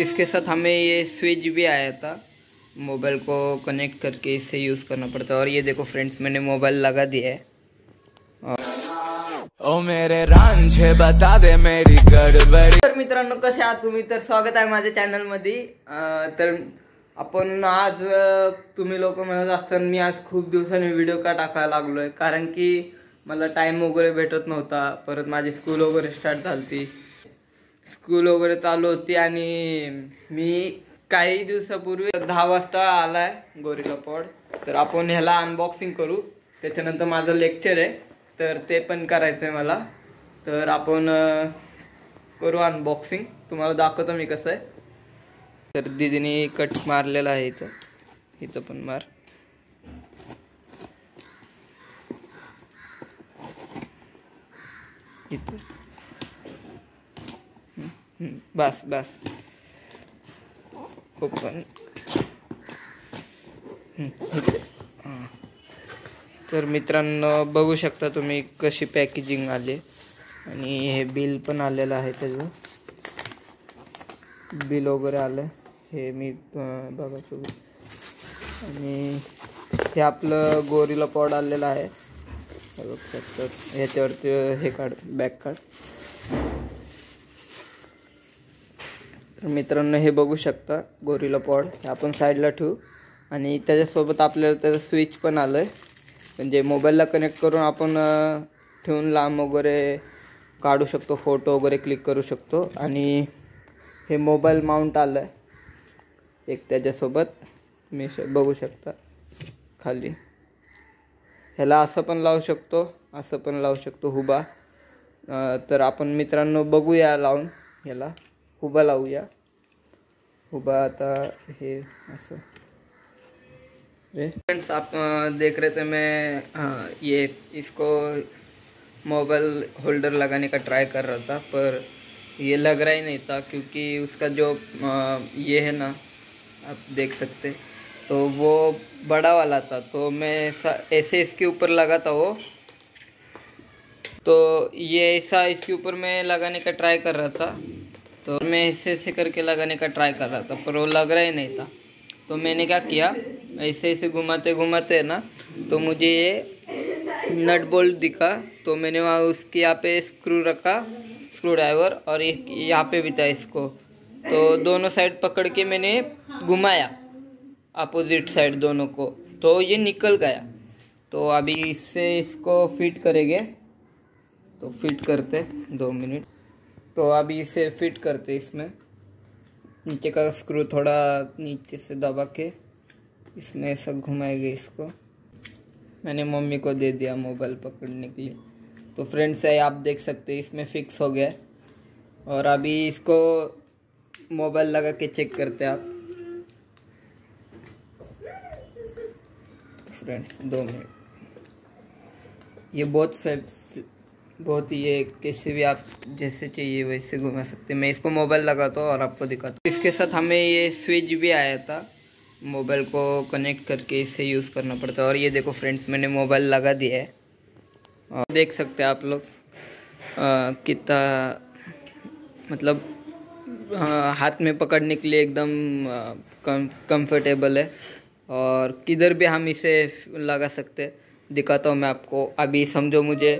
इसके साथ हमें ये स्विच भी आया था। मोबाइल को कनेक्ट करके इसे यूज़ करना पड़ता है। और ये देखो फ्रेंड्स मैंने मोबाइल लगा दिया है। ओ मेरे रांझे बता दे मेरी गडबडी। तर मित्रांनो कसे आहात तुम्ही? तर स्वागत आहे माझ्या चॅनलमध्ये तर आपण आज तुम्ही लोक म्हणत असताना मी आज खूप दिवसांनी व्हिडिओ का टाकायला लागलोय. कारण की मला टाइम वगैरे भेटत नव्हता. परत माझी स्कूल वगैरे स्टार्ट झालती. स्कूल वगैरे चालू होती आणि मी काही दिवसापूर्वी दहा वाजता आलाय गोरिला पॉड तर आपण ह्याला अनबॉक्सिंग करू. त्याच्यानंतर माझं लेक्चर आहे. तर ते पण करायचं आहे मला. तर आपण करू अनबॉक्सिंग तुम्हाला दाखवतो मी कसं आहे. तर दिदीने कट मारलेला आहे इथं. इथं पण मार. इथं. बस बस. ओपन तर मित्रांनो बघू शकता तुम्ही कशी पॅकेजिंग आली. आणि हे बिल पण आलेलं आहे त्याचं. बिल वगैरे आलं. हे मी बघा तुम्ही आणि हे आपलं गोरीला पॉड आलेलं आहे. बघू शकता. ह्याच्यावरती हे काढ बॅक काढ. तर मित्रांनो हे बघू शकता गोरीला पॉड हे आपण साईडला ठेवू. आणि त्याच्यासोबत आपल्याला त्याचं स्विच पण आलं आहे म्हणजे मोबाईलला कनेक्ट करून आपण ठेवून लांब वगैरे काढू शकतो फोटो वगैरे क्लिक करू शकतो. आणि हे मोबाईल माउंट आलं आहे एक त्याच्यासोबत. मी श बघू शकता. खाली. ह्याला असं पण लावू शकतो असं पण लावू शकतो हुबा. तर आपण मित्रांनो बघूया लावून ह्याला. हुबा लावूया हुबा आता हे फ्रेंड्स आप देख रहे थे मैं अ, ये इसको मोबाइल होल्डर लगाने का ट्राई कर रहा था पर ये लग रहा ही नहीं था क्योंकि उसका जो ये है ना आप देख सकते तो वो बड़ा वाला था तो मैं ऐसे इसके ऊपर लगा था वो। तो ये ऐसा इसके ऊपर मैं लगाने का ट्राई कर रहा था। तो मैं ऐसे ऐसे करके लगाने का ट्राई कर रहा था, पर वो लग रहा ही नहीं था। तो मैंने क्या किया, ऐसे ऐसे घुमाते घुमाते ना तो मुझे ये नट बोल्ट दिखा तो मैंने वहाँ उसके यहाँ पे स्क्रू रखा स्क्रू ड्राइवर और एक यहाँ पे भी था इसको। तो दोनों साइड पकड़ के मैंने घुमाया अपोजिट साइड दोनों को। तो ये निकल गया। तो अभी इससे इसको फिट करेंगे। तो फिट करते दो मिनट। तो अभी इसे फिट करते इसमें। नीचे का स्क्रू थोड़ा नीचे से दबा के इसमें ऐसा घुमाएँगे इसको। मैंने मम्मी को दे दिया मोबाइल पकड़ने के लिए। तो फ्रेंड्स है, आप देख सकते हैं, इसमें फिक्स हो गया। और अभी इसको मोबाइल लगा के चेक करते हैं आप। तो फ्रेंड्स दो मिनट। ये बहुत बहुत ही ये कैसे भी आप जैसे चाहिए वैसे घुमा सकते हैं। मैं इसको मोबाइल लगाता हूँ और आपको दिखाता हूँ। इसके साथ हमें ये स्विच भी आया था। मोबाइल को कनेक्ट करके इसे यूज़ करना पड़ता है। और ये देखो फ्रेंड्स मैंने मोबाइल लगा दिया है। और देख सकते हैं आप लोग कितना मतलब अ, हाथ में पकड़ने के लिए एकदम कंफर्टेबल है। और किधर भी हम इसे लगा सकते दिखाता हूँ मैं आपको। अभी समझो मुझे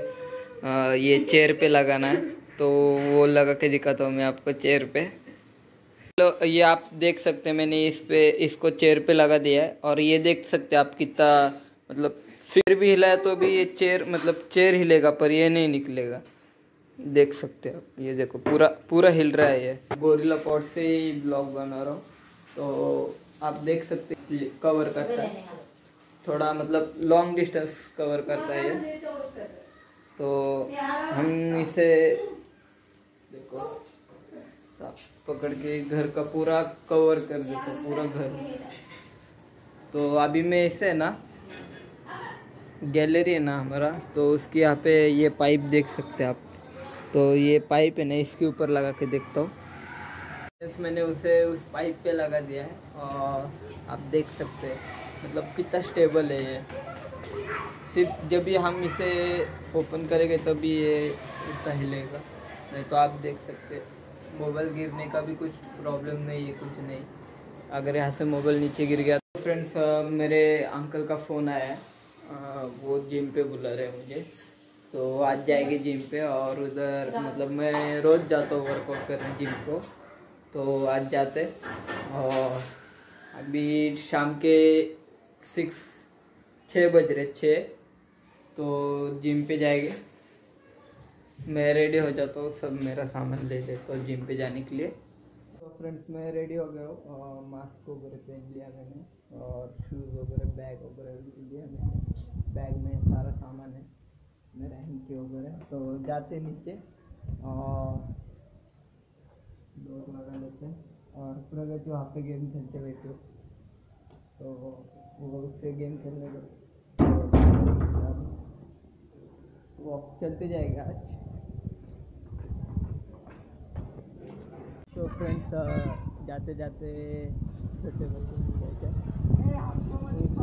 ये चेयर पे लगाना है तो वो लगा के दिखाता हूँ मैं आपको चेयर पे। तो ये आप देख सकते हैं, मैंने इस पे, इसको चेयर पे लगा दिया है, और ये देख सकते हैं आप कितना मतलब फिर भी हिलाया तो भी ये चेयर मतलब चेयर हिलेगा, पर ये नहीं निकलेगा। देख सकते हैं आप, ये देखो, पूरा पूरा हिल रहा है ये। गोरिल्ला पॉट से ही ब्लॉग बना रहा हूँ तो आप देख सकते कवर करता है। थोड़ा मतलब लॉन्ग डिस्टेंस कवर करता है ये। तो हम इसे देखो पकड़ के घर का पूरा कवर कर देते, पूरा घर। तो अभी मैं इसे ना गैलरी है ना हमारा तो उसके यहाँ पे ये पाइप देख सकते हैं आप। तो ये पाइप है ना, इसके ऊपर लगा के देखता हूँ। मैंने उसे उस पाइप पे लगा दिया है, और आप देख सकते हैं मतलब कितना स्टेबल है ये। सिर्फ़ जब भी हम इसे ओपन करेंगे तभी ये इतना हिलेगा। नहीं तो आप देख सकते मोबाइल गिरने का भी कुछ प्रॉब्लम नहीं है, कुछ नहीं। अगर यहाँ से मोबाइल नीचे गिर गया तो फ्रेंड्स मेरे अंकल का फ़ोन आया है। वो जिम पे बुला रहे हैं मुझे। तो आज जाएँगे जिम पे और उधर मतलब मैं रोज़ जाता हूँ वर्कआउट करने जिम को। तो आज जाते और अभी शाम के सिक्स छः बज रहे छः तो जिम पे जाएँगे। मैं रेडी हो जाता हूँ, सब मेरा सामान ले लेता हूँ जिम पे जाने के लिए। तो फ्रेंड्स मैं रेडी हो गया हूँ। मास्क वगैरह पहन लिया मैंने और शूज़ वगैरह बैग वगैरह भी लिया मैंने। बैग में सारा सामान है, मेरा हिंकी वगैरह। तो जाते नीचे और दौड़ लगा लेते हैं। और प्रगति वहाँ पे गेम खेलते बैठे हो तो वो उससे गेम खेलने का चलते जाएगा। आज तो फ्रेंड्स जाते जाते छोटे बच्चे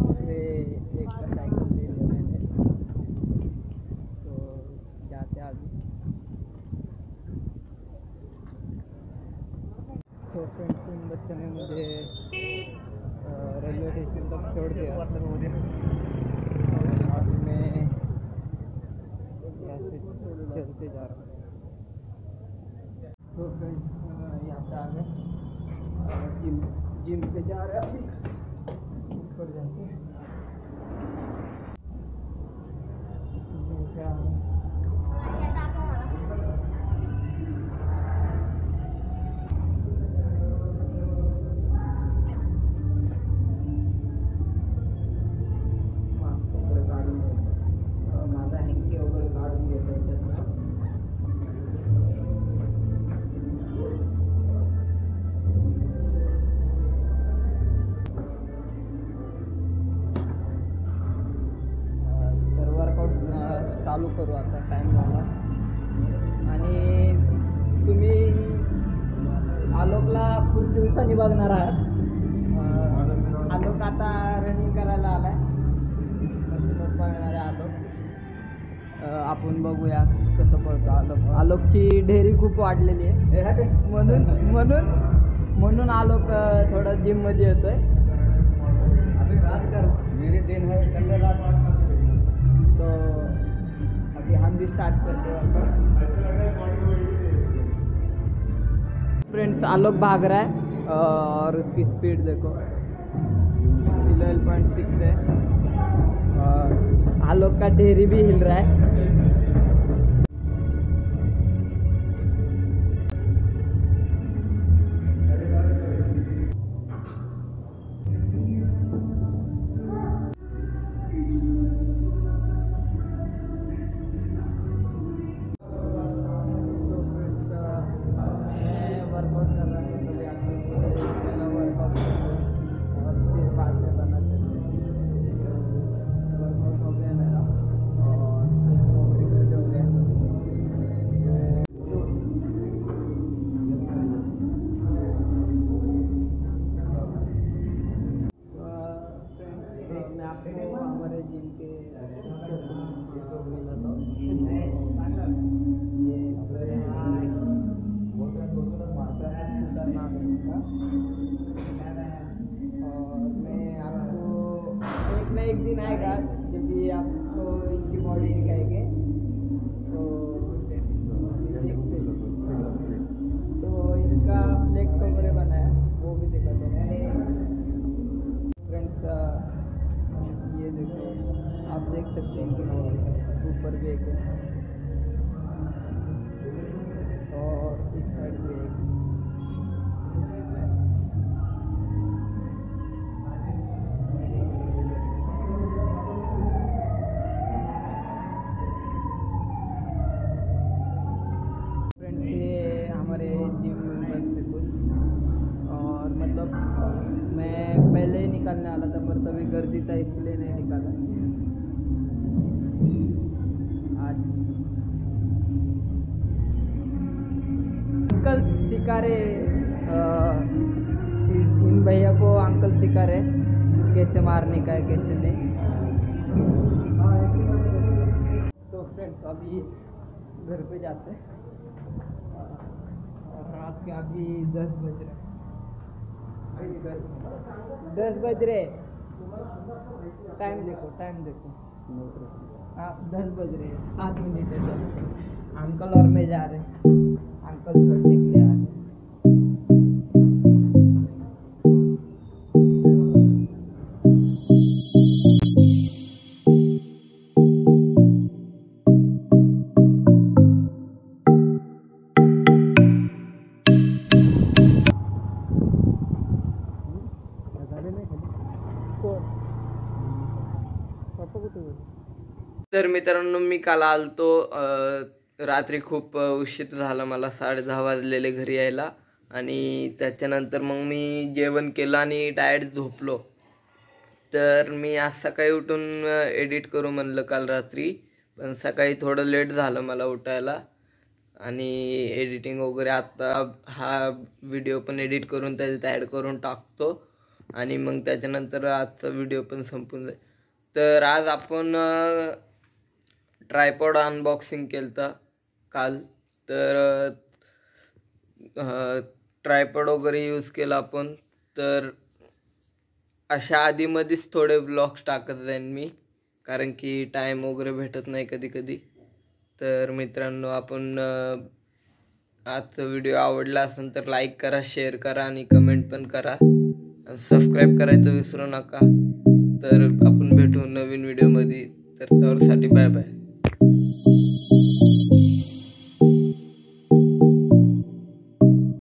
उससे एक साइकिल ले लिया मैंने। तो जाते अभी तो फ्रेंड्स उन बच्चों ने मुझे रेलवे स्टेशन तक छोड़ दिया। और मैं यहाँ से चलते जा रहा तो यहाँ पे आ गए। जिम जिम पे जा रहे हैं अभी। ऊपर आपण बघूया कसं पळतो आलोक. आलोकची ढेरी खूप वाढलेली आहे. म्हणून म्हणून म्हणून आलोक थोडं जिम मध्ये येतोय. है तो अभी हम भी स्टार्ट करते फ्रेंड्स आलोक भाग रहा है और उसकी स्पीड देखो. इलेवन पॉइंट सिक्स है. और आलोक का ढेरी भी हिल रहा है. एक दिन आएगा जब ये आपको इनकी बॉडी दिखाएँगे। तो तो इनका फ्लेक्स बना है, वो भी देखा दो फ्रेंड्स ये देखो, आप देख सकते हैं कि ऊपर भी एक है पर तभी गर्दी था इसलिए नहीं निकाला। आज। अंकल रहे इन भैया को अंकल सिखा रहे, कैसे मारने का है, कैसे नहीं। तो फ्रेंड्स अभी घर पे जाते हैं। रात के अभी दस बज रहे दस बज रहे टाइम देखो टाइम देखो। हाँ दस बज रहे हैं। आठ मिनट है अंकल और मैं जा रहे हैं। अंकल छोड़ने के लिए तर मित्रांनो मी काल आलतो रात्री खूप उशीर झाला मला साडे दहा वाजलेले घरी यायला. आणि त्याच्यानंतर मग मी जेवण केलं आणि डायरेक्ट झोपलो. तर मी आज सकाळी उठून एडिट करू म्हणलं काल रात्री. पण सकाळी थोडं लेट झालं मला उठायला. आणि एडिटिंग वगैरे आत्ता हा व्हिडिओ पण एडिट करून त्याच्यात ॲड करून टाकतो. आणि मग त्याच्यानंतर आजचा व्हिडिओ पण संपून जाईल. तर आज आपण ट्रायपॉड अनबॉक्सिंग केलं होतं काल. तर ट्रायपॉड वगैरे यूज केला आपण. तर अशा आधीमध्येच थोडे ब्लॉग्स टाकत जाईन मी. कारण की टाईम वगैरे भेटत नाही कधी कधी तर मित्रांनो आपण आजचा व्हिडिओ आवडला असेल तर लाईक करा शेअर करा आणि कमेंट पण करा. सबस्क्राईब करायचं विसरू नका. तर आपण भेटू नवीन व्हिडिओमध्ये तर त्यावरसाठी बाय बाय